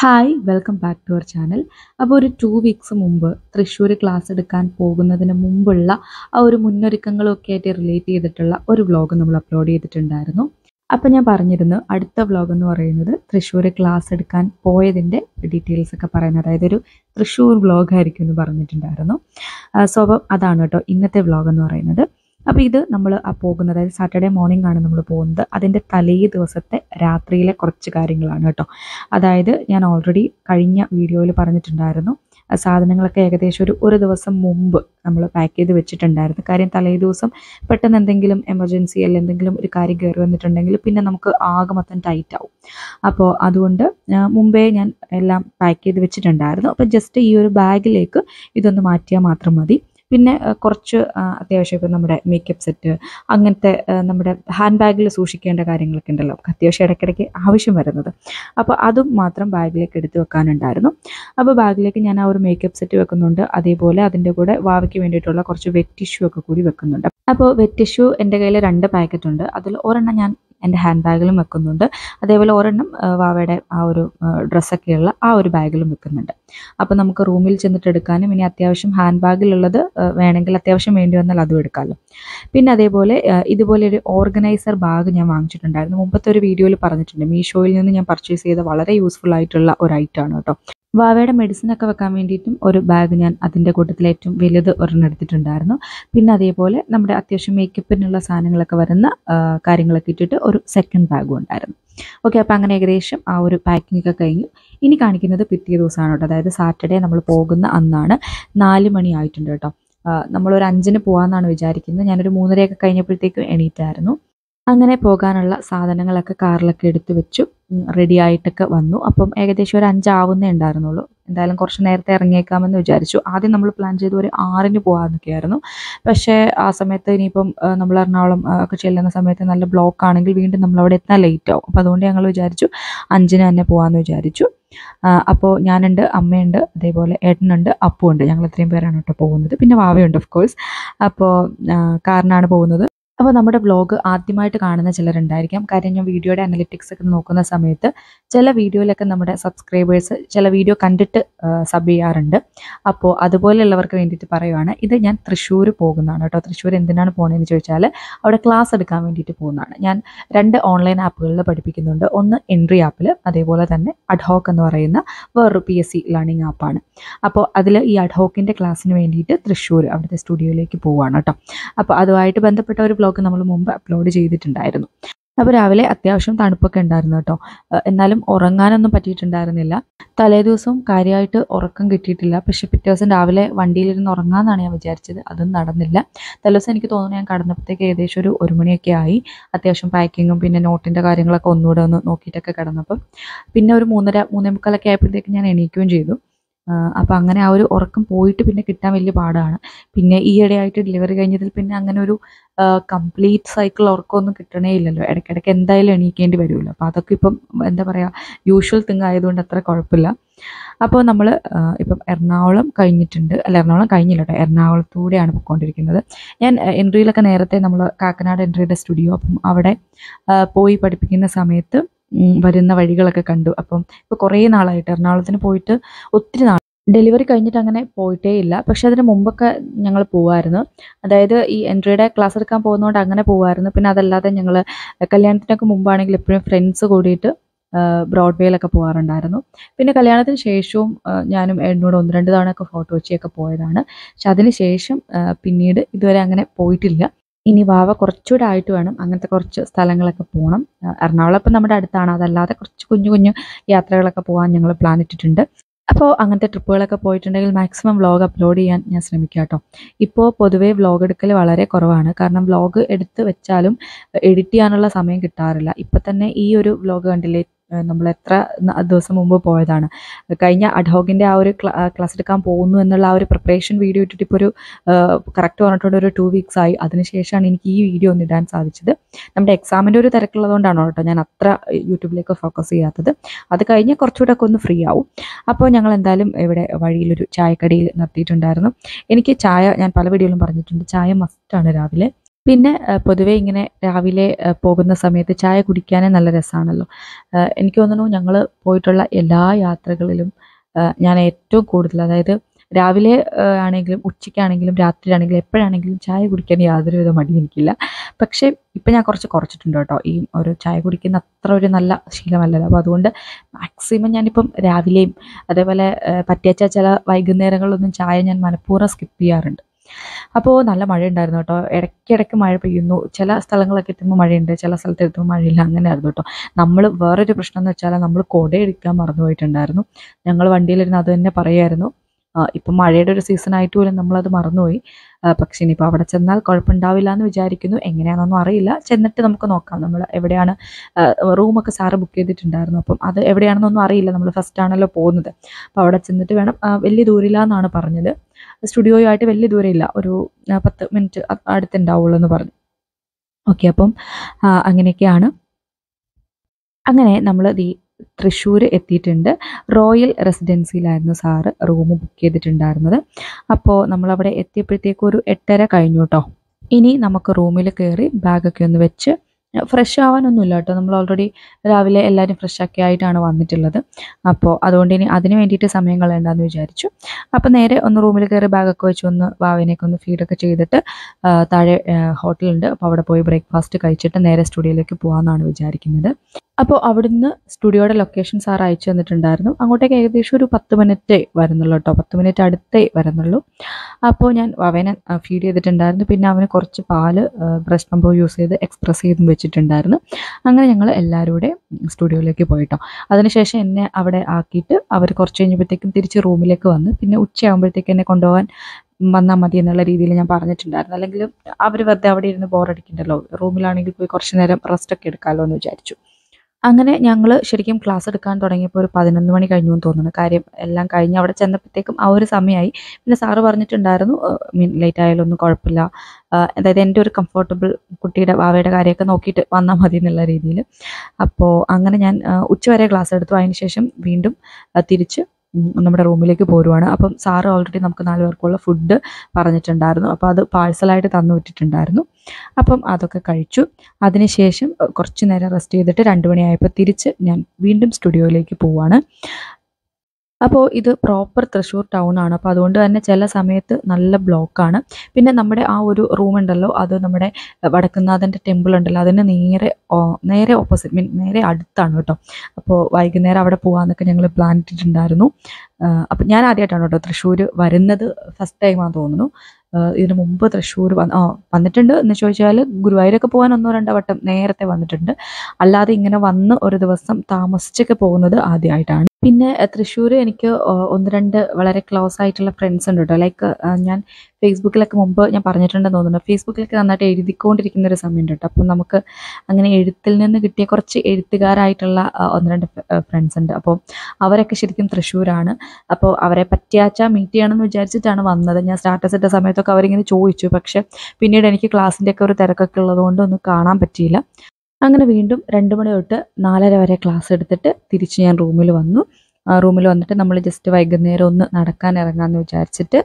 Hi welcome back to our channel അപ്പോൾ ഒരു two weeks മുമ്പ് തൃശ്ശൂർ ക്ലാസ് എടുക്കാൻ പോകുന്നതിന് മുമ്പുള്ള ആ ഒരു മുന്നൊരുക്കങ്ങളൊക്കെ ആയിട്ട് റിലേറ്റ് ചെയ്തിട്ടുള്ള ഒരു വ്ലോഗ് നമ്മൾ അപ്ലോഡ് ചെയ്തിട്ടുണ്ടായിരുന്നു. അപ്പോൾ ഞാൻ പറഞ്ഞിരുന്നു അടുത്ത വ്ലോഗ് എന്ന് പറയുന്നത് തൃശ്ശൂർ ക്ലാസ് എടുക്കാൻ പോയതിന്റെ ഡീറ്റെയിൽസ് ഒക്കെ പറയുന്നത് അതായത് ഒരു തൃശ്ശൂർ വ്ലോഗ് ആയിരിക്കും എന്ന് പറഞ്ഞിട്ടുണ്ടായിരുന്നു. സോ അതാണ് കേട്ടോ ഇന്നത്തെ വ്ലോഗ് എന്ന് പറയുന്നത്. അപ്പോൾ ഇത് നമ്മൾ പോകുന്നത്. അതായത് സാറ്റർഡേ മോർണിംഗ് ആണ് നമ്മൾ പോകുന്നത്. അതിന്റെ തലേ ദിവസത്തെ രാത്രിയിലെ കുറച്ച് കാര്യങ്ങളാണ് കേട്ടോ. അതായത് ഞാൻ ഓൾറെഡി കഴിഞ്ഞ വീഡിയോയിൽ പറഞ്ഞിട്ടുണ്ടായിരുന്നു സാധനങ്ങളൊക്കെ ഏകദേശം ഒരു ഒരു ദിവസം മുമ്പ് നമ്മൾ പാക്ക് ചെയ്ത് വെച്ചിട്ടുണ്ടായിരുന്നു. കാര്യം തലേ ദിവസം പെട്ടെന്ന് എന്തെങ്കിലും എമർജൻസി അല്ലെങ്കിൽ എന്തെങ്കിലും ഒരു കാര്യം കയറി വന്നിട്ടുണ്ടെങ്കിൽ പിന്നെ നമുക്ക് ആകെ മൊത്തം ടൈറ്റ് ആവും. അപ്പോൾ അതുകൊണ്ട് മുമ്പേ ഞാൻ എല്ലാം പാക്ക് ചെയ്ത് വെച്ചിട്ടുണ്ടായിരുന്നു. അപ്പോൾ ജസ്റ്റ് ഈ ഒരു ബാഗിലേക്ക് ഇതൊന്ന് മാറ്റിയാൽ മാത്രം മതി. പിന്നെ കുറച്ച് അത്യാവശ്യം ഇപ്പം നമ്മുടെ മേക്കപ്പ് സെറ്റ് അങ്ങനത്തെ നമ്മുടെ ഹാൻഡ് ബാഗിൽ സൂക്ഷിക്കേണ്ട കാര്യങ്ങളൊക്കെ ഉണ്ടല്ലോ. അത്യാവശ്യം ഇടയ്ക്കിടയ്ക്ക് ആവശ്യം വരുന്നത്. അപ്പോൾ അതും മാത്രം ബാഗിലേക്ക് എടുത്ത് വെക്കാനുണ്ടായിരുന്നു. അപ്പോൾ ബാഗിലേക്ക് ഞാൻ ആ ഒരു മേക്കപ്പ് സെറ്റ് വെക്കുന്നുണ്ട്. അതേപോലെ അതിന്റെ കൂടെ വാവയ്ക്ക് വേണ്ടിയിട്ടുള്ള കുറച്ച് വെറ്റ് ടിഷ്യൂ ഒക്കെ കൂടി വെക്കുന്നുണ്ട്. അപ്പോൾ വെറ്റ് ടിഷ്യൂ എന്റെ കയ്യിൽ രണ്ട് പാക്കറ്റ് ഉണ്ട്. അതിൽ ഒരെണ്ണം ഞാൻ എന്റെ ഹാൻഡ് ബാഗിലും വെക്കുന്നുണ്ട്. അതേപോലെ ഒരെണ്ണം വാവയുടെ ആ ഒരു ഡ്രസ്സൊക്കെയുള്ള ആ ഒരു ബാഗിലും വെക്കുന്നുണ്ട്. അപ്പോൾ നമുക്ക് റൂമിൽ ചെന്നിട്ട് എടുക്കാനും ഇനി അത്യാവശ്യം ഹാൻഡ് ബാഗിലുള്ളത് വേണമെങ്കിൽ അത്യാവശ്യം വേണ്ടി വന്നാൽ അതും എടുക്കാമല്ലോ പിന്നെ അതേപോലെ ഇതുപോലെ ഒരു ഓർഗനൈസർ ബാഗ് ഞാൻ വാങ്ങിച്ചിട്ടുണ്ടായിരുന്നു. മുമ്പത്തെ ഒരു വീഡിയോയിൽ പറഞ്ഞിട്ടുണ്ട്. മീഷോയിൽ നിന്ന് ഞാൻ പർച്ചേസ് ചെയ്ത വളരെ യൂസ്ഫുൾ ആയിട്ടുള്ള ഒരു ഐറ്റമാണ് കേട്ടോ. വാവയുടെ മെഡിസിൻ ഒക്കെ വെക്കാൻ വേണ്ടിയിട്ടും ഒരു ബാഗ് ഞാൻ അതിന്റെ കൂട്ടത്തിൽ ഏറ്റവും വലുത് ഒരെണ്ണം എടുത്തിട്ടുണ്ടായിരുന്നു. പിന്നെ അതേപോലെ നമ്മുടെ അത്യാവശ്യം മേക്കപ്പിനുള്ള സാധനങ്ങളൊക്കെ വരുന്ന കാര്യങ്ങളൊക്കെ ഇട്ടിട്ട് ഒരു സെക്കൻഡ് ബാഗും ഉണ്ടായിരുന്നു. ഓക്കെ അപ്പോൾ അങ്ങനെ ഏകദേശം ആ ഒരു പാക്കിംഗ് ഒക്കെ കഴിഞ്ഞു. ഇനി കാണിക്കുന്നത് പിറ്റേ ദിവസമാണ് കേട്ടോ. അതായത് സാറ്റർഡേ നമ്മൾ പോകുന്ന അന്നാണ് നാല് മണി ആയിട്ടുണ്ട് കേട്ടോ. നമ്മളൊരു അഞ്ചിന് പോകാമെന്നാണ് വിചാരിക്കുന്നത്. ഞാനൊരു മൂന്നരയൊക്കെ കഴിഞ്ഞപ്പോഴത്തേക്കും എണീറ്റായിരുന്നു. അങ്ങനെ പോകാനുള്ള സാധനങ്ങളൊക്കെ കാറിലൊക്കെ എടുത്തു വെച്ചു. റെഡി ആയിട്ടൊക്കെ വന്നു. അപ്പം ഏകദേശം ഒരു അഞ്ചാവുന്നേ ഉണ്ടായിരുന്നുള്ളൂ. എന്തായാലും കുറച്ച് നേരത്തെ ഇറങ്ങിയേക്കാമെന്ന് വിചാരിച്ചു. ആദ്യം നമ്മൾ പ്ലാൻ ചെയ്ത് ഒരു ആറിന് പോകാമെന്നൊക്കെയായിരുന്നു പക്ഷേ ആ സമയത്ത് ഇനിയിപ്പം നമ്മൾ എറണാകുളം ഒക്കെ ചെല്ലുന്ന സമയത്ത് നല്ല ബ്ലോക്ക് ആണെങ്കിൽ വീണ്ടും നമ്മൾ അവിടെ എത്താൻ ലേറ്റ് ആവും. അപ്പോൾ അതുകൊണ്ട് ഞങ്ങൾ വിചാരിച്ചു അഞ്ചിന് തന്നെ പോകാമെന്ന് വിചാരിച്ചു. അപ്പോൾ ഞാനുണ്ട് അമ്മയുണ്ട് അതേപോലെ ഏട്ടനുണ്ട് അപ്പുണ്ട് ഞങ്ങൾ ഇത്രയും പേരാണ് കേട്ടോ പോകുന്നത്. പിന്നെ വാവയുണ്ട് ഓഫ് കോഴ്സ് അപ്പോൾ കാറിനാണ് പോകുന്നത്. അപ്പോൾ നമ്മുടെ വ്ലോഗ് ആദ്യമായിട്ട് കാണുന്ന ചിലരുണ്ടായിരിക്കാം. കാര്യം ഞാൻ വീഡിയോയുടെ അനലിറ്റിക്സ് ഒക്കെ നോക്കുന്ന സമയത്ത് ചില വീഡിയോയിലൊക്കെ നമ്മുടെ സബ്സ്ക്രൈബേഴ്സ് ചില വീഡിയോ കണ്ടിട്ട് സബ് ചെയ്യാറുണ്ട്. അപ്പോൾ അതുപോലെയുള്ളവർക്ക് വേണ്ടിയിട്ട് പറയുവാണ് ഇത് ഞാൻ തൃശ്ശൂർ പോകുന്നതാണ് കേട്ടോ. തൃശ്ശൂർ എന്തിനാണ് പോകുന്നതെന്ന് ചോദിച്ചാൽ അവിടെ ക്ലാസ് എടുക്കാൻ വേണ്ടിയിട്ട് പോകുന്നതാണ്. ഞാൻ രണ്ട് ഓൺലൈൻ ആപ്പുകളിൽ പഠിപ്പിക്കുന്നുണ്ട്. ഒന്ന് എൻട്രി ആപ്പിൽ അതേപോലെ തന്നെ അഡ്ഹോക്ക് എന്ന് പറയുന്ന വേറൊരു പി എസ് ലേണിംഗ് ആപ്പാണ് അപ്പോൾ അതിൽ ഈ അഡ്ഹോക്കിന്റെ ക്ലാസ്സിന് വേണ്ടിയിട്ട് തൃശ്ശൂർ അവിടുത്തെ സ്റ്റുഡിയോയിലേക്ക് പോവുകയാണ് കേട്ടോ. അപ്പോൾ അതുമായിട്ട് ബന്ധപ്പെട്ട ഒരു നമ്മൾ മുമ്പ് അപ്ലോഡ് ചെയ്തിട്ടുണ്ടായിരുന്നു. അപ്പോൾ രാവിലെ അത്യാവശ്യം തണുപ്പൊക്കെ ഉണ്ടായിരുന്നു കേട്ടോ. എന്നാലും ഉറങ്ങാനൊന്നും പറ്റിയിട്ടുണ്ടായിരുന്നില്ല. തലേ ദിവസവും കാര്യമായിട്ട് ഉറക്കം കിട്ടിയിട്ടില്ല. പക്ഷെ പിറ്റേ ദിവസം രാവിലെ വണ്ടിയിലിരുന്ന് ഉറങ്ങാമെന്നാണ് ഞാൻ വിചാരിച്ചത്. അതും നടന്നില്ല. തലേ ദിവസം എനിക്ക് തോന്നുന്നു ഞാൻ കടന്നപ്പോഴത്തേക്ക് ഏകദേശം ഒരു ഒരു മണിയൊക്കെ ആയി. അത്യാവശ്യം പാക്കിങ്ങും പിന്നെ നോട്ടിന്റെ കാര്യങ്ങളൊക്കെ ഒന്നുകൂടെ ഒന്ന് നോക്കിയിട്ടൊക്കെ കിടന്നപ്പം. പിന്നെ ഒരു മൂന്നര മൂന്നേ മുക്കാലൊക്കെ ആയപ്പോഴത്തേക്ക് ഞാൻ എണീക്കുകയും ചെയ്തു. അപ്പോൾ അങ്ങനെ ആ ഒരു ഉറക്കം പോയിട്ട് പിന്നെ കിട്ടാൻ വലിയ പാടാണ്. പിന്നെ ഈ ഇടയായിട്ട് ഡെലിവറി കഴിഞ്ഞതിൽ പിന്നെ അങ്ങനെ ഒരു കംപ്ലീറ്റ് സൈക്കിൾ ഉറക്കമൊന്നും കിട്ടണേ ഇല്ലല്ലോ. ഇടയ്ക്കിടയ്ക്ക് എന്തായാലും എണീക്കേണ്ടി വരുമല്ലോ. അപ്പോൾ അതൊക്കെ ഇപ്പം എന്താ പറയുക യൂഷ്വൽ തിങ് ആയതുകൊണ്ട് അത്ര കുഴപ്പമില്ല. അപ്പോൾ നമ്മൾ ഇപ്പം എറണാകുളം കഴിഞ്ഞിട്ടുണ്ട്. അല്ല എറണാകുളം കഴിഞ്ഞില്ല കേട്ടോ. എറണാകുളത്തൂടെയാണ് പോയിക്കൊണ്ടിരിക്കുന്നത്. ഞാൻ എൻട്രിയിലൊക്കെ നേരത്തെ നമ്മൾ കാക്കനാട് എൻട്രിയുടെ സ്റ്റുഡിയോ അപ്പം അവിടെ പോയി പഠിപ്പിക്കുന്ന സമയത്ത് വരുന്ന വഴികളൊക്കെ കണ്ടു. അപ്പം ഇപ്പോൾ കുറേ നാളായിട്ട് എറണാകുളത്തിന് പോയിട്ട് ഒത്തിരി നാൾ ഡെലിവറി കഴിഞ്ഞിട്ട് അങ്ങനെ പോയിട്ടേ ഇല്ല. പക്ഷെ അതിന് മുമ്പൊക്കെ ഞങ്ങൾ പോവായിരുന്നു. അതായത് ഈ എൻട്രിയുടെ ക്ലാസ് എടുക്കാൻ പോകുന്നതുകൊണ്ട് അങ്ങനെ പോവായിരുന്നു. പിന്നെ അതല്ലാതെ ഞങ്ങൾ കല്യാണത്തിനൊക്കെ മുമ്പാണെങ്കിൽ എപ്പോഴും ഫ്രണ്ട്സ് കൂടിയിട്ട് ബ്രോഡ്വേയിലൊക്കെ പോകാറുണ്ടായിരുന്നു പിന്നെ കല്യാണത്തിന് ശേഷവും ഞാനും എന്നോട് ഒന്ന് രണ്ട് തവണയൊക്കെ ഫോട്ടോ വെച്ചൊക്കെ പോയതാണ്. പക്ഷെ അതിന് ശേഷം പിന്നീട് ഇതുവരെ അങ്ങനെ പോയിട്ടില്ല. ഇനി വാവ കുറച്ചുകൂടെ ആയിട്ട് വേണം അങ്ങനത്തെ കുറച്ച് സ്ഥലങ്ങളൊക്കെ പോകണം. എറണാകുളം ഇപ്പം നമ്മുടെ അടുത്താണ്. അതല്ലാതെ കുറച്ച് കുഞ്ഞു കുഞ്ഞു യാത്രകളൊക്കെ പോകാൻ ഞങ്ങൾ പ്ലാൻ ഇട്ടിട്ടുണ്ട്. അപ്പോൾ അങ്ങനത്തെ ട്രിപ്പുകളൊക്കെ പോയിട്ടുണ്ടെങ്കിൽ മാക്സിമം വ്ലോഗ് അപ്ലോഡ് ചെയ്യാൻ ഞാൻ ശ്രമിക്കാം കേട്ടോ ഇപ്പോൾ പൊതുവേ വ്ലോഗ് എടുക്കൽ വളരെ കുറവാണ്. കാരണം വ്ലോഗ് എടുത്ത് വെച്ചാലും എഡിറ്റ് ചെയ്യാനുള്ള സമയം കിട്ടാറില്ല. ഇപ്പം തന്നെ ഈ ഒരു വ്ലോഗ് കണ്ടില്ലേ നമ്മൾ എത്ര ദിവസം മുമ്പ് പോയതാണ്. കഴിഞ്ഞ അഡ്ഹോഗിന്റെ ആ ഒരു ക്ലാസ് എടുക്കാൻ പോകുന്നു എന്നുള്ള ആ ഒരു പ്രിപ്പറേഷൻ വീഡിയോ ഇട്ടിട്ട് ഇപ്പോൾ ഒരു കറക്റ്റ് പറഞ്ഞിട്ടുണ്ട് ഒരു ടു വീക്സ് ആയി. അതിനുശേഷമാണ് എനിക്ക് ഈ വീഡിയോ ഒന്ന് ഇടാൻ സാധിച്ചത്. നമ്മുടെ എക്സാമിന്റെ ഒരു തിരക്കുള്ളതുകൊണ്ടാണോ കേട്ടോ ഞാൻ അത്ര യൂട്യൂബിലേക്ക് ഫോക്കസ് ചെയ്യാത്തത്. അത് കഴിഞ്ഞ് കുറച്ചുകൂടെ ഒക്കെ ഒന്ന് ഫ്രീ ആവും. അപ്പോൾ ഞങ്ങൾ എന്തായാലും ഇവിടെ വഴിയിലൊരു ചായക്കടിയിൽ നിർത്തിയിട്ടുണ്ടായിരുന്നു. എനിക്ക് ചായ ഞാൻ പല വീഡിയോയിലും പറഞ്ഞിട്ടുണ്ട് ചായ മസ്റ്റാണ് രാവിലെ. പിന്നെ പൊതുവേ ഇങ്ങനെ രാവിലെ പോകുന്ന സമയത്ത് ചായ കുടിക്കാനേ നല്ല രസമാണല്ലോ എനിക്ക് തോന്നുന്നു ഞങ്ങൾ പോയിട്ടുള്ള എല്ലാ യാത്രകളിലും ഞാൻ ഏറ്റവും കൂടുതൽ അതായത് രാവിലെ ആണെങ്കിലും ഉച്ചയ്ക്കാണെങ്കിലും രാത്രിയാണെങ്കിലും എപ്പോഴാണെങ്കിലും ചായ കുടിക്കാൻ യാതൊരുവിധ മടി എനിക്കില്ല. പക്ഷേ ഇപ്പം ഞാൻ കുറച്ച് കുറച്ചിട്ടുണ്ട് കേട്ടോ. ഈ ഒരു ചായ കുടിക്കുന്ന അത്ര ഒരു നല്ല ശീലമല്ലല്ലോ. അപ്പോൾ അതുകൊണ്ട് മാക്സിമം ഞാനിപ്പം രാവിലെയും അതേപോലെ പറ്റിയച്ച ചില വൈകുന്നേരങ്ങളിലൊന്നും ചായ ഞാൻ മനഃപൂർവം സ്കിപ്പ് ചെയ്യാറുണ്ട്. അപ്പോൾ നല്ല മഴ ഉണ്ടായിരുന്നു കേട്ടോ. ഇടയ്ക്കിടയ്ക്ക് മഴ പെയ്യുന്നു. ചില സ്ഥലങ്ങളൊക്കെ എത്തുമ്പോൾ മഴയുണ്ട് ചില സ്ഥലത്ത് എത്തുമ്പോൾ മഴയില്ല അങ്ങനെയായിരുന്നു കേട്ടോ. നമ്മൾ വേറൊരു പ്രശ്നം എന്ന് വെച്ചാൽ നമ്മൾ കുട എടുക്കാൻ മറന്നുപോയിട്ടുണ്ടായിരുന്നു ഞങ്ങൾ വണ്ടിയിലിരുന്ന് അത് തന്നെ പറയായിരുന്നു. ആ, ഇപ്പം മഴയുടെ ഒരു സീസൺ ആയിട്ട് പോലും നമ്മളത് മറന്നുപോയി. പക്ഷേ ഇനിയിപ്പോൾ അവിടെ ചെന്നാൽ കുഴപ്പമുണ്ടാവില്ല എന്ന് വിചാരിക്കുന്നു. എങ്ങനെയാണെന്നൊന്നും അറിയില്ല. ചെന്നിട്ട് നമുക്ക് നോക്കാം. നമ്മൾ എവിടെയാണ് റൂമൊക്കെ സാറ് ബുക്ക് ചെയ്തിട്ടുണ്ടായിരുന്നു. അപ്പം അത് എവിടെയാണെന്നൊന്നും അറിയില്ല. നമ്മൾ ഫസ്റ്റ് ആണല്ലോ പോകുന്നത്. അപ്പോൾ അവിടെ ചെന്നിട്ട് വേണം വലിയ ദൂരമില്ല എന്നാണ് പറഞ്ഞത്. സ്റ്റുഡിയോയുമായിട്ട് വലിയ ദൂരമില്ല. ഒരു പത്ത് മിനിറ്റ് അടുത്തുണ്ടാവുള്ളൂ എന്ന് പറഞ്ഞു. ഓക്കെ അപ്പം അങ്ങനെയൊക്കെയാണ്. അങ്ങനെ നമ്മൾ ഈ തൃശ്ശൂർ എത്തിയിട്ടുണ്ട്. റോയൽ റെസിഡൻസിയിലായിരുന്നു സാറ് റൂം ബുക്ക് ചെയ്തിട്ടുണ്ടായിരുന്നത്. അപ്പോൾ നമ്മളവിടെ എത്തിയപ്പോഴത്തേക്കും ഒരു എട്ടര കഴിഞ്ഞു കേട്ടോ ഇനി നമുക്ക് റൂമിൽ കയറി ബാഗൊക്കെ ഒന്ന് വെച്ച് ഫ്രഷ് ആവാനൊന്നുമില്ല കേട്ടോ നമ്മൾ ഓൾറെഡി രാവിലെ എല്ലാവരും ഫ്രഷൊക്കെ ആയിട്ടാണ് വന്നിട്ടുള്ളത്. അപ്പോൾ അതുകൊണ്ട് ഇനി അതിന് വേണ്ടിയിട്ട് സമയം കളയണ്ടെന്ന് വിചാരിച്ചു. അപ്പോൾ നേരെ ഒന്ന് റൂമിൽ കയറി ബാഗൊക്കെ വെച്ച് ഒന്ന് വാവിനെയൊക്കെ ഒന്ന് ഫീഡൊക്കെ ചെയ്തിട്ട് താഴെ ഹോട്ടലുണ്ട് അപ്പോൾ അവിടെ പോയി ബ്രേക്ക്ഫാസ്റ്റ് കഴിച്ചിട്ട് നേരെ സ്റ്റുഡിയോയിലേക്ക് പോകാമെന്നാണ് വിചാരിക്കുന്നത്. അപ്പോൾ അവിടുന്ന് സ്റ്റുഡിയോയുടെ ലൊക്കേഷൻ സാർ അയച്ചു തന്നിട്ടുണ്ടായിരുന്നു. അങ്ങോട്ടേക്ക് ഏകദേശം ഒരു പത്ത് മിനിറ്റ് വരുന്നുള്ളൂ കേട്ടോ പത്ത് മിനിറ്റ് അടുത്തേ വരുന്നുള്ളൂ. അപ്പോൾ ഞാൻ അവനെ ഫീഡ് ചെയ്തിട്ടുണ്ടായിരുന്നു. പിന്നെ അവന് കുറച്ച് പാൽ ബ്രസ്റ്റ് പമ്പ് യൂസ് ചെയ്ത് എക്സ്പ്രസ് ചെയ്തും വെച്ചിട്ടുണ്ടായിരുന്നു. അങ്ങനെ ഞങ്ങൾ എല്ലാവരും കൂടെ സ്റ്റുഡിയോയിലേക്ക് പോയിട്ടോ അതിനുശേഷം എന്നെ അവിടെ ആക്കിയിട്ട് അവർ കുറച്ച് കഴിഞ്ഞപ്പോഴത്തേക്കും തിരിച്ച് റൂമിലേക്ക് വന്ന് പിന്നെ ഉച്ചയാകുമ്പോഴത്തേക്ക് എന്നെ കൊണ്ടുപോകാൻ വന്നാൽ മതി എന്നുള്ള രീതിയിൽ ഞാൻ പറഞ്ഞിട്ടുണ്ടായിരുന്നു. അല്ലെങ്കിൽ അവർ വെറുതെ അവിടെ ഇരുന്ന് ബോറടിക്കണ്ടല്ലോ റൂമിലാണെങ്കിൽ പോയി കുറച്ച് നേരം റെസ്റ്റ് ഒക്കെ എടുക്കാമല്ലോ എന്ന് വിചാരിച്ചു. അങ്ങനെ ഞങ്ങൾ ശരിക്കും ക്ലാസ് എടുക്കാൻ തുടങ്ങിയപ്പോൾ ഒരു പതിനൊന്ന് മണി കഴിഞ്ഞു എന്ന് തോന്നുന്നു. കാര്യം എല്ലാം കഴിഞ്ഞ് അവിടെ ചെന്നപ്പോഴത്തേക്കും ആ ഒരു സമയമായി പിന്നെ സാറ് പറഞ്ഞിട്ടുണ്ടായിരുന്നു മീൻ ലേറ്റ് ആയാലും ഒന്നും കുഴപ്പമില്ല. അതായത് എന്റെ ഒരു കംഫർട്ടബിൾ കുട്ടിയുടെ വാവയുടെ കാര്യമൊക്കെ നോക്കിയിട്ട് വന്നാൽ മതി എന്നുള്ള രീതിയിൽ അപ്പോൾ അങ്ങനെ ഞാൻ ഉച്ചവരെ ക്ലാസ് എടുത്തു. അതിന് ശേഷം വീണ്ടും തിരിച്ച് നമ്മുടെ റൂമിലേക്ക് പോരുവാണ്. അപ്പം സാറ് ഓൾറെഡി നമുക്ക് നാല് പേർക്കുള്ള ഫുഡ് പറഞ്ഞിട്ടുണ്ടായിരുന്നു. അപ്പോൾ അത് പാഴ്സലായിട്ട് തന്നു വിട്ടിട്ടുണ്ടായിരുന്നു. അപ്പം അതൊക്കെ കഴിച്ചു. അതിനുശേഷം കുറച്ച് നേരം റെസ്റ്റ് ചെയ്തിട്ട് രണ്ട് മണിയായപ്പോൾ തിരിച്ച് ഞാൻ വീണ്ടും സ്റ്റുഡിയോയിലേക്ക് പോവാണ്. അപ്പോൾ ഇത് പ്രോപ്പർ തൃശ്ശൂർ ടൗൺ ആണ്. അപ്പോൾ അതുകൊണ്ട് തന്നെ ചില സമയത്ത് നല്ല ബ്ലോക്കാണ് പിന്നെ നമ്മുടെ ആ ഒരു റൂം ഉണ്ടല്ലോ അത് നമ്മുടെ വടക്കുന്നാഥന്റെ ടെമ്പിൾ ഉണ്ടല്ലോ അതിന് നേരെ നേരെ ഓപ്പോസിറ്റ് മീൻ നേരെ അടുത്താണ് കേട്ടോ. അപ്പോൾ വൈകുന്നേരം അവിടെ പോകാമെന്നൊക്കെ ഞങ്ങൾ പ്ലാൻ ഇട്ടിട്ടുണ്ടായിരുന്നു. അപ്പം ഞാൻ ആദ്യമായിട്ടാണ് കേട്ടോ തൃശ്ശൂർ വരുന്നത് ഫസ്റ്റ് ടൈമാണെന്ന് തോന്നുന്നു. ഇതിനു മുമ്പ് തൃശ്ശൂർ വന്ന് ആ വന്നിട്ടുണ്ട് എന്ന് ചോദിച്ചാൽ ഗുരുവായൂരൊക്കെ പോകാൻ ഒന്നോ രണ്ടോ വട്ടം നേരത്തെ വന്നിട്ടുണ്ട്. അല്ലാതെ ഇങ്ങനെ വന്ന് ഒരു ദിവസം താമസിച്ചൊക്കെ പോകുന്നത് ആദ്യമായിട്ടാണ് പിന്നെ തൃശ്ശൂർ എനിക്ക് ഒന്ന് രണ്ട് വളരെ ക്ലോസ് ആയിട്ടുള്ള ഫ്രണ്ട്സ് ഉണ്ട് കേട്ടോ ലൈക്ക് ഞാൻ ഫേസ്ബുക്കിലൊക്കെ മുമ്പ് ഞാൻ പറഞ്ഞിട്ടുണ്ടെന്ന് തോന്നുന്നു. ഫേസ്ബുക്കിലൊക്കെ നന്നായിട്ട് എഴുതിക്കൊണ്ടിരിക്കുന്ന ഒരു സമയമുണ്ട് കേട്ടോ അപ്പം നമുക്ക് അങ്ങനെ എഴുത്തിൽ നിന്ന് കിട്ടിയ കുറച്ച് എഴുത്തുകാരായിട്ടുള്ള ഒന്ന് രണ്ട് ഫ്രണ്ട്സ് ഉണ്ട്. അപ്പോൾ അവരൊക്കെ ശരിക്കും തൃശ്ശൂരാണ്. അപ്പോൾ അവരെ പറ്റിയാച്ച മീറ്റ് ചെയ്യണമെന്ന് വിചാരിച്ചിട്ടാണ് വന്നത്. ഞാൻ സ്റ്റാറ്റസ് ഇട്ട സമയത്തൊക്കെ അവരിങ്ങനെ ചോദിച്ചു. പക്ഷേ പിന്നീട് എനിക്ക് ക്ലാസ്സിന്റെ ഒക്കെ ഒരു തിരക്കൊക്കെ ഉള്ളതുകൊണ്ട് ഒന്നും കാണാൻ പറ്റിയില്ല. അങ്ങനെ വീണ്ടും രണ്ട് മണി തൊട്ട് നാലര വരെ ക്ലാസ് എടുത്തിട്ട് തിരിച്ച് ഞാൻ റൂമിൽ വന്നു. റൂമിൽ വന്നിട്ട് നമ്മൾ ജസ്റ്റ് വൈകുന്നേരം ഒന്ന് നടക്കാൻ ഇറങ്ങാമെന്ന് വിചാരിച്ചിട്ട്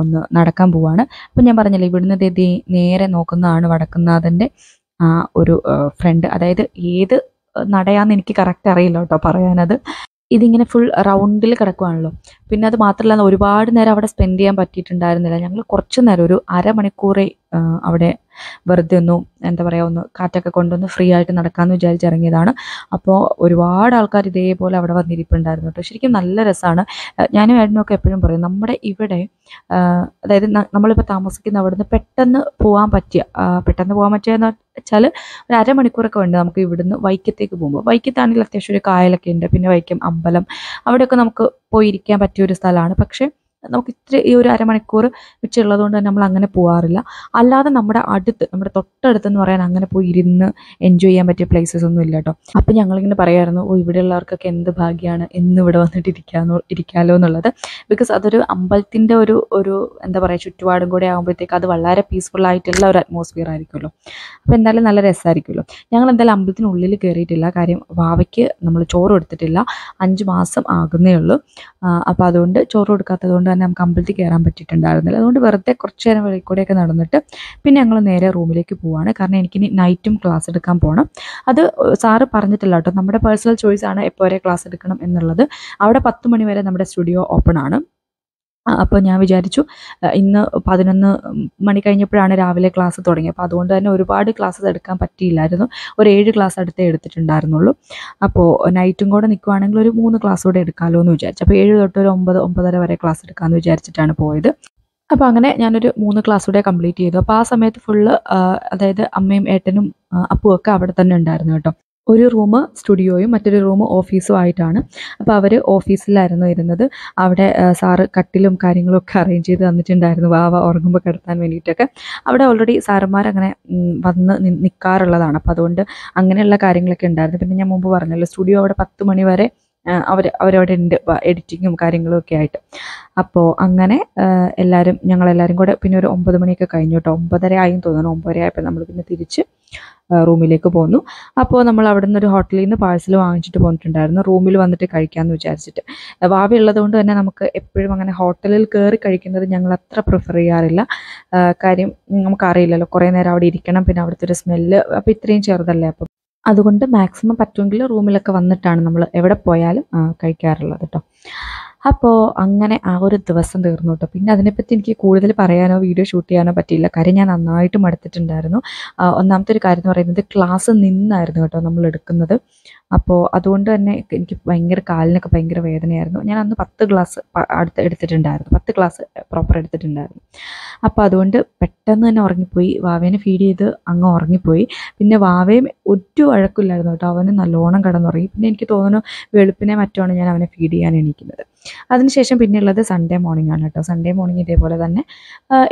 ഒന്ന് നടക്കാൻ പോവാണ്. അപ്പം ഞാൻ പറഞ്ഞില്ലേ ഇവിടുന്ന് ദേ നേരെ നോക്കുന്നതാണ് വടക്കുന്നാഥന്റെ ആ ഒരു ഫ്രണ്ട് അതായത് ഏത് നടയാന്ന് എനിക്ക് കറക്റ്റ് അറിയില്ല കേട്ടോ പറയാനത്. ഇതിങ്ങനെ ഫുൾ റൗണ്ടിൽ കിടക്കുവാണല്ലോ. പിന്നെ അത് മാത്രമല്ല ഒരുപാട് നേരം അവിടെ സ്പെൻഡ് ചെയ്യാൻ പറ്റിയിട്ടുണ്ടായിരുന്നില്ല. ഞങ്ങൾ കുറച്ച് നേരം ഒരു അരമണിക്കൂറേ അവിടെ വെറുതെ ഒന്ന് എന്താ പറയുക ഒന്ന് കാറ്റൊക്കെ കൊണ്ടൊന്ന് ഫ്രീ ആയിട്ട് നടക്കാമെന്ന് വിചാരിച്ച് ഇറങ്ങിയതാണ്. അപ്പോൾ ഒരുപാട് ആൾക്കാർ ഇതേപോലെ അവിടെ വന്നിരിപ്പുണ്ടായിരുന്നു കേട്ടോ. ശരിക്കും നല്ല രസമാണ് ഞാനും ഏട്ടനും ഒക്കെ എപ്പോഴും പറയും നമ്മുടെ ഇവിടെ അതായത് നമ്മളിപ്പോൾ താമസിക്കുന്ന അവിടുന്ന് പെട്ടെന്ന് പോകാൻ പറ്റിയ പെട്ടെന്ന് പോകാൻ പറ്റിയെന്ന് വെച്ചാൽ ഒരു അരമണിക്കൂറൊക്കെ ഉണ്ട് നമുക്ക് ഇവിടുന്ന് വൈക്കത്തേക്ക് പോകുമ്പോൾ വൈക്കത്താണെങ്കിൽ അത്യാവശ്യം ഒരു കായലൊക്കെ ഉണ്ട്. പിന്നെ വൈക്കം അമ്പലം അവിടെയൊക്കെ നമുക്ക് പോയിരിക്കാൻ പറ്റിയ ഒരു സ്ഥലമാണ്. പക്ഷേ നമുക്ക് ഇത്തിരി ഈ ഒരു അരമണിക്കൂർ മിച്ചമുള്ളത് കൊണ്ട് തന്നെ നമ്മൾ അങ്ങനെ പോകാറില്ല അല്ലാതെ നമ്മുടെ അടുത്ത് നമ്മുടെ തൊട്ടടുത്തെന്ന് പറയാൻ അങ്ങനെ പോയി ഇരുന്ന് എൻജോയ് ചെയ്യാൻ പറ്റിയ പ്ലേസസ് ഒന്നും ഇല്ല കേട്ടോ അപ്പം ഞങ്ങളിങ്ങനെ പറയായിരുന്നു ഓ ഇവിടെയുള്ളവർക്കൊക്കെ എന്ത് ഭാഗ്യമാണ് എന്ന് ഇവിടെ വന്നിട്ട് ഇരിക്കാമെന്നോ ഇരിക്കാമല്ലോ എന്നുള്ളത്. ബിക്കോസ് അതൊരു അമ്പലത്തിന്റെ ഒരു ഒരു എന്താ പറയുക ചുറ്റുപാടും കൂടെ ആകുമ്പോഴത്തേക്ക് അത് വളരെ പീസ്ഫുൾ ആയിട്ടുള്ള ഒരു അറ്റ്മോസ്ഫിയർ ആയിരിക്കുമല്ലോ. അപ്പോൾ എന്തായാലും നല്ല രസമായിരിക്കുമല്ലോ ഞങ്ങൾ എന്തായാലും അമ്പലത്തിനുള്ളിൽ കയറിയിട്ടില്ല കാര്യം വാവയ്ക്ക് നമ്മൾ ചോറ് കൊടുത്തിട്ടില്ല. അഞ്ച് മാസം ആകുന്നേ ഉള്ളൂ. അപ്പോൾ അതുകൊണ്ട് ചോറ് കൊടുക്കാത്തത് കൊണ്ട് തന്നെ നമുക്ക് അമ്പലത്തിൽ കയറാൻ പറ്റിയിട്ടുണ്ടായിരുന്നില്ല. അതുകൊണ്ട് വെറുതെ കുറച്ച് നേരം വെളിയിൽ കൂടെയൊക്കെ നടന്നിട്ട് പിന്നെ ഞങ്ങൾ നേരെ റൂമിലേക്ക് പോവാണ്. കാരണം എനിക്ക് ഇനി നൈറ്റും ക്ലാസ് എടുക്കാൻ പോകണം അത് സാറ് പറഞ്ഞിട്ടില്ല കേട്ടോ. നമ്മുടെ പേഴ്സണൽ ചോയ്സ് ആണ് എപ്പോൾ വരെ ക്ലാസ് എടുക്കണം എന്നുള്ളത്. അവിടെ പത്ത് മണി വരെ നമ്മുടെ സ്റ്റുഡിയോ ഓപ്പൺ ആണ്. അപ്പോൾ ഞാൻ വിചാരിച്ചു ഇന്ന് പതിനൊന്ന് മണി കഴിഞ്ഞപ്പോഴാണ് രാവിലെ ക്ലാസ് തുടങ്ങിയത്. അപ്പോൾ അതുകൊണ്ട് തന്നെ ഒരുപാട് ക്ലാസ്സസ് എടുക്കാൻ പറ്റിയില്ലായിരുന്നു. ഒരു ഏഴ് ക്ലാസ് അടുത്തേ എടുത്തിട്ടുണ്ടായിരുന്നുള്ളൂ. അപ്പോൾ നൈറ്റും കൂടെ നിൽക്കുവാണെങ്കിൽ ഒരു മൂന്ന് ക്ലാസ് കൂടെ എടുക്കാമല്ലോ എന്ന് വിചാരിച്ചു. അപ്പോൾ ഏഴ് തൊട്ട് ഒരു ഒമ്പത് ഒമ്പതര വരെ ക്ലാസ് എടുക്കാമെന്ന് വിചാരിച്ചിട്ടാണ് പോയത്. അപ്പോൾ അങ്ങനെ ഞാനൊരു മൂന്ന് ക്ലാസ് കൂടെ കംപ്ലീറ്റ് ചെയ്തു. അപ്പോൾ ആ സമയത്ത് ഫുള്ള് അതായത് അമ്മയും ഏട്ടനും അപ്പുവൊക്കെ അപ്പും അവിടെ തന്നെ ഉണ്ടായിരുന്നു കേട്ടോ. ഒരു റൂം സ്റ്റുഡിയോയും മറ്റൊരു റൂം ഓഫീസും ആയിട്ടാണ്. അപ്പോൾ അവർ ഓഫീസിലായിരുന്നു ഇരുന്നത്. അവിടെ സാറ് കട്ടിലും കാര്യങ്ങളൊക്കെ അറേഞ്ച് ചെയ്ത് തന്നിട്ടുണ്ടായിരുന്നു. വാവ ഉറങ്ങുമ്പോൾ കിടത്താൻ വേണ്ടിയിട്ടൊക്കെ. അവിടെ ഓൾറെഡി സാറന്മാർ അങ്ങനെ വന്ന് നിൽക്കാറുള്ളതാണ് അപ്പോൾ അതുകൊണ്ട് അങ്ങനെയുള്ള കാര്യങ്ങളൊക്കെ ഉണ്ടായിരുന്നു. പിന്നെ ഞാൻ മുമ്പ് പറഞ്ഞല്ലോ സ്റ്റുഡിയോ അവിടെ പത്ത് മണി വരെ അവർ അവരവിടെ ഉണ്ട് എഡിറ്റിങ്ങും കാര്യങ്ങളും ഒക്കെ ആയിട്ട്. അപ്പോൾ അങ്ങനെ എല്ലാവരും ഞങ്ങളെല്ലാവരും കൂടെ പിന്നെ ഒരു ഒമ്പത് മണിയൊക്കെ കഴിഞ്ഞു കേട്ടോ. ഒമ്പതര ആയും തോന്നുന്നു. ഒമ്പതര ആയപ്പോൾ നമ്മൾ പിന്നെ തിരിച്ച് റൂമിലേക്ക് പോന്നു. അപ്പോൾ നമ്മൾ അവിടെ നിന്ന് ഒരു ഹോട്ടലിൽ നിന്ന് പാഴ്സൽ വാങ്ങിച്ചിട്ട് പോന്നിട്ടുണ്ടായിരുന്നു. റൂമിൽ വന്നിട്ട് കഴിക്കാമെന്ന് വിചാരിച്ചിട്ട്. വാവ ഉള്ളതുകൊണ്ട് തന്നെ നമുക്ക് എപ്പോഴും അങ്ങനെ ഹോട്ടലിൽ കയറി കഴിക്കുന്നത് ഞങ്ങൾ അത്ര പ്രിഫർ ചെയ്യാറില്ല. കാര്യം നമുക്കറിയില്ലല്ലോ. കുറേ നേരം അവിടെ ഇരിക്കണം പിന്നെ അവിടുത്തെ ഒരു സ്മെല്ല് അപ്പോൾ ഇത്രയും ചെറുതല്ലേ അപ്പം. അതുകൊണ്ട് മാക്സിമം പറ്റുമെങ്കിൽ റൂമിലൊക്കെ വന്നിട്ടാണ് നമ്മൾ എവിടെ പോയാലും കഴിക്കാറുള്ളത് കേട്ടോ അപ്പോൾ അങ്ങനെ ആ ഒരു ദിവസം തീർന്നു കേട്ടോ പിന്നെ അതിനെപ്പറ്റി എനിക്ക് കൂടുതൽ പറയാനോ വീഡിയോ ഷൂട്ട് ചെയ്യാനോ പറ്റിയില്ല. കാര്യം ഞാൻ നന്നായിട്ട് മടുത്തിട്ടുണ്ടായിരുന്നു. ഒന്നാമത്തെ ഒരു കാര്യം എന്ന് പറയുന്നത് ക്ലാസ് നിന്നായിരുന്നു കേട്ടോ നമ്മൾ എടുക്കുന്നത്. അപ്പോൾ അതുകൊണ്ട് തന്നെ എനിക്ക് ഭയങ്കര കാലിനൊക്കെ ഭയങ്കര വേദനയായിരുന്നു. ഞാൻ അന്ന് പത്ത് ക്ലാസ് അടുത്ത് എടുത്തിട്ടുണ്ടായിരുന്നു. പത്ത് ക്ലാസ് പ്രോപ്പർ എടുത്തിട്ടുണ്ടായിരുന്നു. അപ്പോൾ അതുകൊണ്ട് പെട്ടെന്ന് തന്നെ ഉറങ്ങിപ്പോയി. വാവേനെ ഫീഡ് ചെയ്ത് അങ്ങ് ഉറങ്ങിപ്പോയി. പിന്നെ വാവയും ഒറ്റ വഴക്കില്ലായിരുന്നു കേട്ടോ. അവന് നല്ലോണം കിടന്നുറങ്ങി. പിന്നെ എനിക്ക് തോന്നുന്നു വെളുപ്പിനെ മറ്റുമാണ് ഞാൻ അവനെ ഫീഡ് ചെയ്യാൻ എണീക്കുന്നത്. അതിനുശേഷം പിന്നെയുള്ളത് സൺഡേ മോർണിംഗ് ആണ് കേട്ടോ. സൺഡേ മോർണിംഗ് ഇതേപോലെ തന്നെ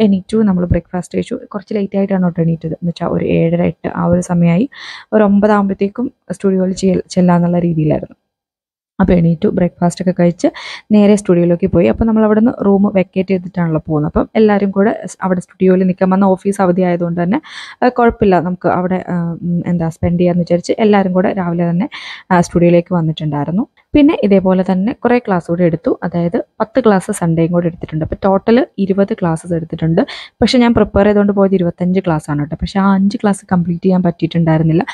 എണീറ്റു. നമ്മൾ ബ്രേക്ക്ഫാസ്റ്റ് കഴിച്ചു. കുറച്ച് ലേറ്റ് ആയിട്ടാണ് കേട്ടോ എണീറ്റത്. എന്ന് വെച്ചാൽ ഒരു ഏഴര എട്ട് ആ ഒരു സമയമായി ഒരു ഒമ്പതാകുമ്പോഴത്തേക്കും സ്റ്റുഡിയോയിൽ ചെല്ലാന്നുള്ള രീതിയിലായിരുന്നു. അപ്പോൾ എണീറ്റു ബ്രേക്ക്ഫാസ്റ്റ് ഒക്കെ കഴിച്ച് നേരെ സ്റ്റുഡിയോയിലേക്ക് പോയി. അപ്പോൾ നമ്മൾ അവിടെ നിന്ന് റൂം വെക്കേറ്റ് ചെയ്തിട്ടാണല്ലോ പോകുന്നത്. അപ്പം എല്ലാവരും കൂടെ അവിടെ സ്റ്റുഡിയോയിൽ നിൽക്കാൻ വന്ന ഓഫീസ് അവധി ആയതുകൊണ്ട് തന്നെ കുഴപ്പമില്ല. നമുക്ക് അവിടെ എന്താ സ്പെൻഡ് ചെയ്യാമെന്ന് വിചാരിച്ച് എല്ലാവരും കൂടെ രാവിലെ തന്നെ സ്റ്റുഡിയോയിലേക്ക് വന്നിട്ടുണ്ടായിരുന്നു. പിന്നെ ഇതേപോലെ തന്നെ കുറേ ക്ലാസ് കൂടെ എടുത്തു. അതായത് പത്ത് ക്ലാസ് സൺഡേയും കൂടി എടുത്തിട്ടുണ്ട്. അപ്പോൾ ടോട്ടൽ ഇരുപത് ക്ലാസ്സസ് എടുത്തിട്ടുണ്ട്. പക്ഷേ ഞാൻ പ്രിപ്പയർ ചെയ്തുകൊണ്ട് പോയത് ഇരുപത്തഞ്ച് ആണ് കേട്ടോ. പക്ഷേ ആ അഞ്ച് ക്ലാസ് കംപ്ലീറ്റ് ചെയ്യാൻ പറ്റിയിട്ടുണ്ടായിരുന്നില്ല.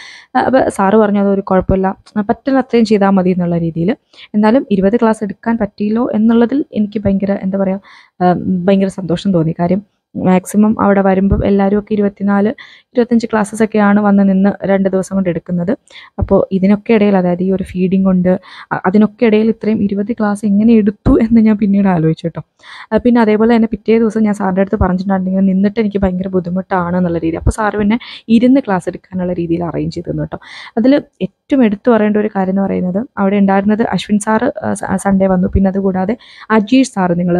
അപ്പോൾ സാറ് പറഞ്ഞു അതൊരു കുഴപ്പമില്ല. പറ്റുന്ന അത്രയും ചെയ്താൽ മതി എന്നുള്ള രീതിയിൽ. എന്നാലും ഇരുപത് ക്ലാസ് എടുക്കാൻ പറ്റിയില്ലോ എന്നുള്ളതിൽ എനിക്ക് ഭയങ്കര എന്താ പറയുക ഭയങ്കര സന്തോഷം തോന്നി. കാര്യം മാക്സിമം അവിടെ വരുമ്പം എല്ലാവരും ഒക്കെ ഇരുപത്തിനാല് ഇരുപത്തഞ്ച് ക്ലാസ്സസ് ഒക്കെയാണ് വന്ന് നിന്ന് രണ്ട് ദിവസം കൊണ്ട് എടുക്കുന്നത്. അപ്പോൾ ഇതിനൊക്കെ ഇടയിൽ അതായത് ഈ ഒരു ഫീഡിങ് കൊണ്ട് അതിനൊക്കെ ഇടയിൽ ഇത്രയും ഇരുപത് ക്ലാസ് എങ്ങനെ എടുത്തു എന്ന് ഞാൻ പിന്നീട് ആലോചിച്ചു കേട്ടോ. പിന്നെ അതേപോലെ തന്നെ പിറ്റേ ദിവസം ഞാൻ സാറിന്റെ അടുത്ത് പറഞ്ഞിട്ടുണ്ടെങ്കിൽ നിന്നിട്ട് എനിക്ക് ഭയങ്കര ബുദ്ധിമുട്ടാണ് എന്നുള്ള രീതി. അപ്പോൾ സാറ് പിന്നെ ഇരുന്ന് ക്ലാസ് എടുക്കാനുള്ള രീതിയിൽ അറേഞ്ച് ചെയ്തു കേട്ടോ. അതിൽ ഏറ്റവും എടുത്തു പറയേണ്ട ഒരു കാര്യം എന്ന് പറയുന്നത് അവിടെ ഉണ്ടായിരുന്നത് അശ്വിൻ സാറ് സൺഡേ വന്നു. പിന്നെ അതുകൂടാതെ അജീഷ് സാറ് നിങ്ങൾ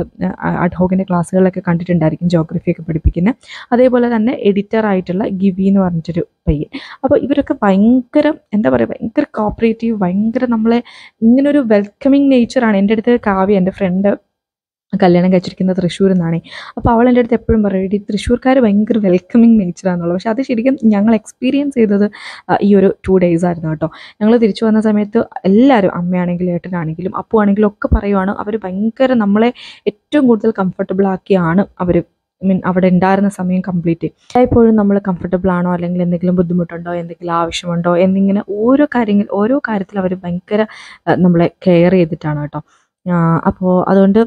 അഡ്ഹോക്കിന്റെ ക്ലാസ്സുകളിലൊക്കെ കണ്ടിട്ടുണ്ടായിരിക്കും ജോഗ്രഫി ഒക്കെ പഠിപ്പിക്കുന്നത് അതേപോലെ തന്നെ എഡിറ്റർ ആയിട്ടുള്ള ഗിവി എന്ന് പറഞ്ഞിട്ടൊരു പയ്യൻ. അപ്പോൾ ഇവരൊക്കെ ഭയങ്കര എന്താ പറയുക ഭയങ്കര കോപ്പറേറ്റീവ് ഭയങ്കര നമ്മളെ ഇങ്ങനൊരു വെൽക്കമിങ് നേച്ചറാണ് എന്റെ അടുത്ത് കാവ്യ എന്റെ ഫ്രണ്ട് കല്യാണം കഴിച്ചിരിക്കുന്നത് തൃശ്ശൂർ നിന്നാണേ. അപ്പോൾ അവൾ എന്റെ അടുത്ത് എപ്പോഴും പറയും ഈ തൃശ്ശൂർക്കാർ ഭയങ്കര വെൽക്കമിങ് നേച്ചറാണെന്നുള്ളത് പക്ഷേ അത് ശരിക്കും ഞങ്ങൾ എക്സ്പീരിയൻസ് ചെയ്തത് ഈ ഒരു ടു ഡേയ്സ് ആയിരുന്നു കേട്ടോ. ഞങ്ങൾ തിരിച്ചു വന്ന സമയത്ത് എല്ലാവരും അമ്മയാണെങ്കിലും ഏട്ടനാണെങ്കിലും അപ്പു ആണെങ്കിലും ഒക്കെ പറയുവാണ് അവർ ഭയങ്കര നമ്മളെ ഏറ്റവും കൂടുതൽ കംഫർട്ടബിൾ ആക്കിയാണ് അവർ മീൻ അവിടെ ഉണ്ടായിരുന്ന സമയം കംപ്ലീറ്റ് എല്ലായ്പ്പോഴും നമ്മൾ കംഫർട്ടബിൾ ആണോ അല്ലെങ്കിൽ എന്തെങ്കിലും ബുദ്ധിമുട്ടുണ്ടോ എന്തെങ്കിലും ആവശ്യമുണ്ടോ എന്നിങ്ങനെ ഓരോ കാര്യങ്ങൾ ഓരോ കാര്യത്തിൽ അവർ ഭയങ്കര നമ്മളെ കെയർ ചെയ്തിട്ടാണ് കേട്ടോ. അപ്പോൾ അതുകൊണ്ട്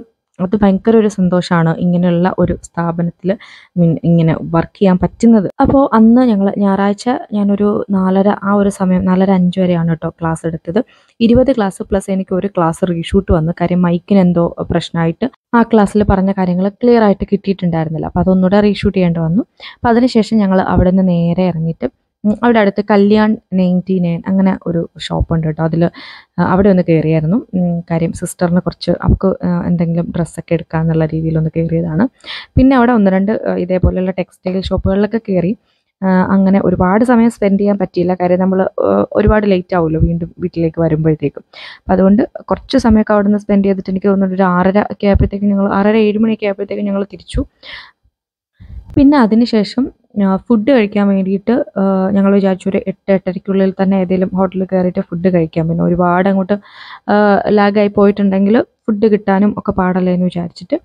അത് ഭയങ്കര ഒരു സന്തോഷമാണ് ഇങ്ങനെയുള്ള ഒരു സ്ഥാപനത്തിൽ ഇങ്ങനെ വർക്ക് ചെയ്യാൻ പറ്റുന്നത്. അപ്പോൾ അന്ന് ഞങ്ങൾ ഞായറാഴ്ച ഞാനൊരു നാലര ആ ഒരു സമയം നാലര അഞ്ച് വരെയാണ് കേട്ടോ ക്ലാസ് എടുത്തത്. ഇരുപത് ക്ലാസ് പ്ലസ് എനിക്ക് ഒരു ക്ലാസ് റീഷൂട്ട് വന്നു. കാര്യം മൈക്കിന് എന്തോ പ്രശ്നമായിട്ട് ആ ക്ലാസ്സിൽ പറഞ്ഞ കാര്യങ്ങൾ ക്ലിയർ ആയിട്ട് കിട്ടിയിട്ടുണ്ടായിരുന്നില്ല. അപ്പോൾ അതൊന്നുകൂടെ റീഷൂട്ട് ചെയ്യേണ്ടി വന്നു. അപ്പോൾ അതിനുശേഷം ഞങ്ങൾ അവിടെ നിന്ന് നേരെ ഇറങ്ങിയിട്ട് അവിടെ അടുത്ത് കല്യാൺ നയന്റി നയൻ അങ്ങനെ ഒരു ഷോപ്പ് ഉണ്ട് കേട്ടോ. അതിൽ അവിടെ ഒന്ന് കയറിയായിരുന്നു കാര്യം സിസ്റ്ററിന് കുറച്ച് ആ, എന്തെങ്കിലും ഡ്രസ്സൊക്കെ എടുക്കാന്നുള്ള രീതിയിലൊന്ന് കയറിയതാണ് പിന്നെ അവിടെ ഒന്ന് രണ്ട് ഇതേപോലെയുള്ള ടെക്സ്റ്റൈൽ ഷോപ്പുകളിലൊക്കെ കയറി അങ്ങനെ ഒരുപാട് സമയം സ്പെൻഡ് ചെയ്യാൻ പറ്റിയില്ല. കാര്യം നമ്മൾ ഒരുപാട് ലേറ്റ് ആവുമല്ലോ വീണ്ടും വീട്ടിലേക്ക് വരുമ്പോഴത്തേക്കും. അപ്പം അതുകൊണ്ട് കുറച്ച് സമയമൊക്കെ അവിടെ നിന്ന് സ്പെൻഡ് ചെയ്തിട്ട് എനിക്ക് തോന്നുന്നു ഒരു ആറര ഒക്കെ ആയപ്പോഴത്തേക്കും ഞങ്ങൾ ആറര ഏഴ് മണിയൊക്കെ ആയപ്പോഴത്തേക്കും ഞങ്ങൾ തിരിച്ചു. പിന്നെ അതിനുശേഷം ഫുഡ് കഴിക്കാൻ വേണ്ടിയിട്ട് ഞങ്ങൾ വിചാരിച്ചു ഒരു എട്ട് എട്ടരയ്ക്കുള്ളിൽ തന്നെ ഏതെങ്കിലും ഹോട്ടലിൽ കയറിയിട്ട് ഫുഡ് കഴിക്കാം. പിന്നെ ഒരുപാട് അങ്ങോട്ട് ലാഗായി പോയിട്ടുണ്ടെങ്കിൽ ഫുഡ് കിട്ടാനും ഒക്കെ പാടല്ലേ എന്ന് വിചാരിച്ചിട്ട്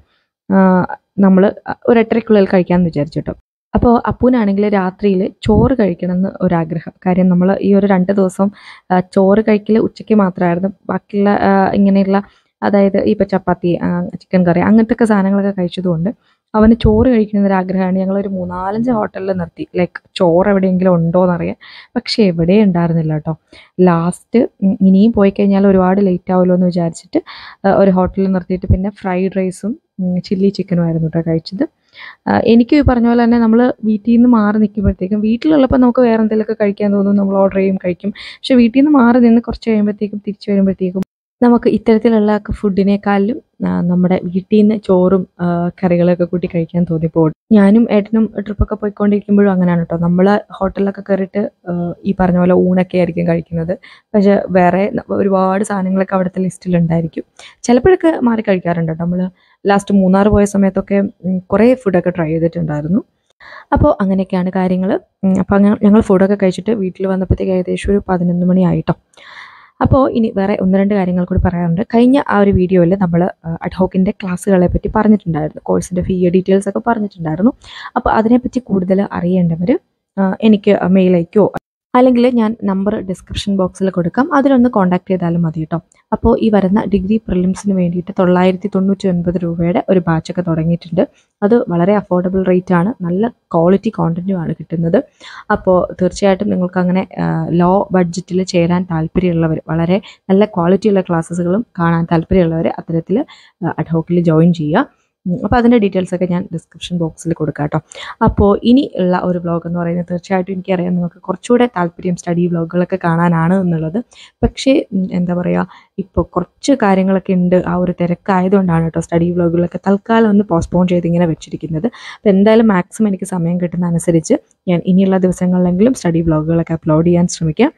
നമ്മൾ ഒരു എട്ടരയ്ക്കുള്ളിൽ കഴിക്കാമെന്ന് വിചാരിച്ചു അപ്പോൾ അപ്പൂനാണെങ്കിൽ രാത്രിയിൽ ചോറ് കഴിക്കണമെന്ന് ഒരാഗ്രഹം. കാര്യം നമ്മൾ ഈ ഒരു രണ്ട് ദിവസം ചോറ് കഴിക്കൽ ഉച്ചയ്ക്ക് മാത്രമായിരുന്നു. ബാക്കിയുള്ള ഇങ്ങനെയുള്ള അതായത് ഇപ്പോൾ ചപ്പാത്തി ചിക്കൻ കറി അങ്ങനത്തെ ഒക്കെ സാധനങ്ങളൊക്കെ കഴിച്ചതുകൊണ്ട് അവന് ചോറ് ആഗ്രഹമാണ്. ഞങ്ങളൊരു മൂന്നാലഞ്ച് ഹോട്ടലിൽ നിർത്തി. ലൈക്ക് ചോറ് എവിടെയെങ്കിലും ഉണ്ടോ എന്നറിയാൻ പക്ഷേ എവിടെയും ഉണ്ടായിരുന്നില്ല കേട്ടോ. ലാസ്റ്റ് ഇനിയും പോയി കഴിഞ്ഞാൽ ഒരുപാട് ലേറ്റ് ആവുമല്ലോ എന്ന് വിചാരിച്ചിട്ട് ഒരു ഹോട്ടലിൽ നിർത്തിയിട്ട് പിന്നെ ഫ്രൈഡ് റൈസും ചില്ലി ചിക്കനും ആയിരുന്നു കേട്ടോ കഴിച്ചത്. എനിക്കും ഈ പറഞ്ഞ പോലെ തന്നെ നമ്മൾ വീട്ടിൽ നിന്ന് മാറി നിൽക്കുമ്പോഴത്തേക്കും വീട്ടിലുള്ളപ്പോൾ നമുക്ക് വേറെ എന്തെങ്കിലുമൊക്കെ കഴിക്കാൻ തോന്നും നമ്മൾ ഓർഡർ ചെയ്യും കഴിക്കും. പക്ഷെ വീട്ടിൽ നിന്ന് മാറി നിന്ന് കുറച്ച് കഴിയുമ്പോഴത്തേക്കും തിരിച്ചു വരുമ്പോഴത്തേക്കും നമുക്ക് ഇത്തരത്തിലുള്ള ഫുഡിനേക്കാളും നമ്മുടെ വീട്ടിൽ നിന്ന് ചോറും കറികളൊക്കെ കൂട്ടി കഴിക്കാൻ തോന്നിപ്പോൾ ഞാനും ഏട്ടനും ട്രിപ്പൊക്കെ പോയിക്കൊണ്ടിരിക്കുമ്പോഴും അങ്ങനെയാണ് കേട്ടോ നമ്മൾ ഹോട്ടലിലൊക്കെ കയറിയിട്ട് ഈ പറഞ്ഞ പോലെ ഊണൊക്കെ ആയിരിക്കും കഴിക്കുന്നത്. പക്ഷെ വേറെ ഒരുപാട് സാധനങ്ങളൊക്കെ അവിടുത്തെ ലിസ്റ്റിലുണ്ടായിരിക്കും ചിലപ്പോഴൊക്കെ മാറി കഴിക്കാറുണ്ട് നമ്മൾ ലാസ്റ്റ് മൂന്നാർ പോയ സമയത്തൊക്കെ കുറേ ഫുഡൊക്കെ ട്രൈ ചെയ്തിട്ടുണ്ടായിരുന്നു. അപ്പോൾ അങ്ങനെയൊക്കെയാണ് കാര്യങ്ങൾ അപ്പോൾ ഞങ്ങൾ ഫുഡൊക്കെ കഴിച്ചിട്ട് വീട്ടിൽ വന്നപ്പോഴത്തേക്ക് ഏകദേശം ഒരു പതിനൊന്ന് മണി ആയിട്ടോ അപ്പോൾ ഇനി വേറെ ഒന്ന് രണ്ട് കാര്യങ്ങൾ കൂടി പറയാനുണ്ട്. കഴിഞ്ഞ ആ ഒരു വീഡിയോയിൽ നമ്മൾ അഡ്ഹോക്കിന്റെ ക്ലാസ്സുകളെ പറ്റി പറഞ്ഞിട്ടുണ്ടായിരുന്നു. കോഴ്സിന്റെ ഫീ ഡീറ്റെയിൽസ് ഒക്കെ പറഞ്ഞിട്ടുണ്ടായിരുന്നു. അപ്പോൾ അതിനെപ്പറ്റി കൂടുതൽ അറിയേണ്ടവർ എനിക്ക് മെയിൽ അയക്കോ അല്ലെങ്കിൽ ഞാൻ നമ്പർ ഡിസ്ക്രിപ്ഷൻ ബോക്സിൽ കൊടുക്കാം. അതിലൊന്ന് കോൺടാക്ട് ചെയ്താലും മതി കേട്ടോ അപ്പോൾ ഈ വരുന്ന ഡിഗ്രി പ്രിലിംസിന് വേണ്ടിയിട്ട് തൊള്ളായിരത്തി തൊണ്ണൂറ്റി ഒൻപത് രൂപയുടെ ഒരു ബാച്ചൊക്കെ തുടങ്ങിയിട്ടുണ്ട്. അത് വളരെ അഫോർഡബിൾ റേറ്റ് ആണ്. നല്ല ക്വാളിറ്റി കോണ്ടന്റുമാണ് കിട്ടുന്നത്. അപ്പോൾ തീർച്ചയായിട്ടും നിങ്ങൾക്ക് അങ്ങനെ ലോ ബഡ്ജറ്റിൽ ചേരാൻ താല്പര്യമുള്ളവർ വളരെ നല്ല ക്വാളിറ്റിയുള്ള ക്ലാസ്സുകളും കാണാൻ താല്പര്യമുള്ളവർ അത്തരത്തിൽ അഡ്ഹോക്കിൽ ജോയിൻ ചെയ്യുക. അപ്പോൾ അതിന്റെ ഡീറ്റെയിൽസ് ഒക്കെ ഞാൻ ഡിസ്ക്രിപ്ഷൻ ബോക്സിൽ കൊടുക്കാം കേട്ടോ. അപ്പോൾ ഇനി ഉള്ള ഒരു വ്ളോഗ് എന്ന് പറയുന്നത് തീർച്ചയായിട്ടും എനിക്കറിയാം നിങ്ങൾക്ക് കുറച്ചുകൂടെ താല്പര്യം സ്റ്റഡി വ്ളോഗുകളൊക്കെ കാണാനാണ് എന്നുള്ളത്. പക്ഷേ എന്താ പറയുക ഇപ്പോൾ കുറച്ച് കാര്യങ്ങളൊക്കെ ഉണ്ട് ആ ഒരു തിരക്കായതുകൊണ്ടാണ് കേട്ടോ സ്റ്റഡി വ്ളോഗുകളൊക്കെ തൽക്കാലം ഒന്ന് പോസ്റ്റ്പോൺ ചെയ്ത് ഇങ്ങനെ വെച്ചിരിക്കുന്നത്. അപ്പോൾ എന്തായാലും മാക്സിമം എനിക്ക് സമയം കിട്ടുന്ന അനുസരിച്ച് ഞാൻ ഇനിയുള്ള ദിവസങ്ങളിലെങ്കിലും സ്റ്റഡി വ്ളോഗുകളൊക്കെ അപ്ലോഡ് ചെയ്യാൻ ശ്രമിക്കാം.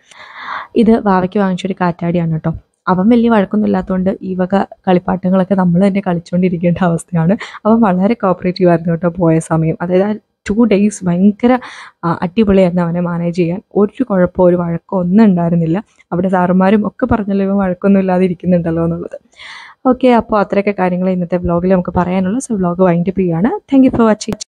ഇത് വാവയ്ക്ക് വാങ്ങിച്ചൊരു കാറ്റാടിയാണ് കേട്ടോ. അവൻ വലിയ വഴക്കൊന്നും ഇല്ലാത്തതുകൊണ്ട് ഈ വക കളിപ്പാട്ടങ്ങളൊക്കെ നമ്മൾ തന്നെ കളിച്ചുകൊണ്ടിരിക്കേണ്ട അവസ്ഥയാണ്. അവൻ വളരെ കോപ്പറേറ്റീവ് ആയിരുന്നു കേട്ടോ പോയ സമയം. അതായത് ടു ഡേയ്സ് ഭയങ്കര അടിപൊളിയായിരുന്നു അവനെ മാനേജ് ചെയ്യാൻ. ഒരു കുഴപ്പമോ ഒരു വഴക്കോ ഒന്നും ഉണ്ടായിരുന്നില്ല. അവിടെ സാറുമാരും ഒക്കെ പറഞ്ഞല്ലോ ഇവൻ വഴക്കൊന്നും ഇല്ലാതെ ഇരിക്കുന്നുണ്ടല്ലോ എന്നുള്ളത്. ഓക്കെ അപ്പോൾ അത്രയൊക്കെ കാര്യങ്ങൾ ഇന്നത്തെ വ്ലോഗിൽ നമുക്ക് പറയാനുള്ളൂ. സോ വ്ലോഗ് വൈൻഡപ്പ് ചെയ്യാണ്. Thank you for watching